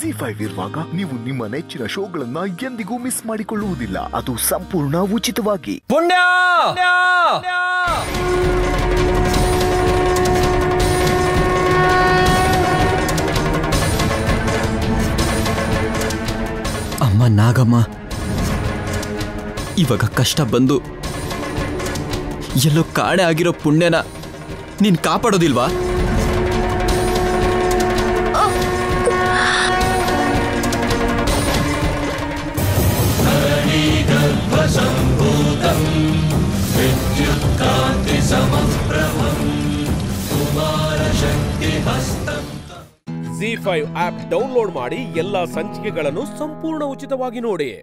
G five ಇರುವಾಗ ನೀವು ನಿಮ್ಮ ನೆಚ್ಚಿನ ಶೋಗಳನ್ನ ಎಂದಿಗೂ ಮಿಸ್ ಮಾಡಿಕೊಳ್ಳುವುದಿಲ್ಲ. ಅದು ಸಂಪೂರ್ಣ ಉಚಿತವಾಗಿ. ಪುಣ್ಯ! ಅಮ್ಮ ನಾಗಮ್ಮ ಇವಾಗ ಕಷ್ಟ ಬಂದು ಎಲ್ಲೋ ಕಾಣೆ ಆಗಿರೋ ಪುಣ್ಯನ ನೀನ್ ಕಾಪಾಡೋದಿಲ್ವಾ? ಜಿ ಫೈವ್ ಆಪ್ ಡೌನ್ಲೋಡ್ ಮಾಡಿ ಎಲ್ಲಾ ಸಂಚಿಕೆಗಳನ್ನು ಸಂಪೂರ್ಣ ಉಚಿತವಾಗಿ ನೋಡಿ.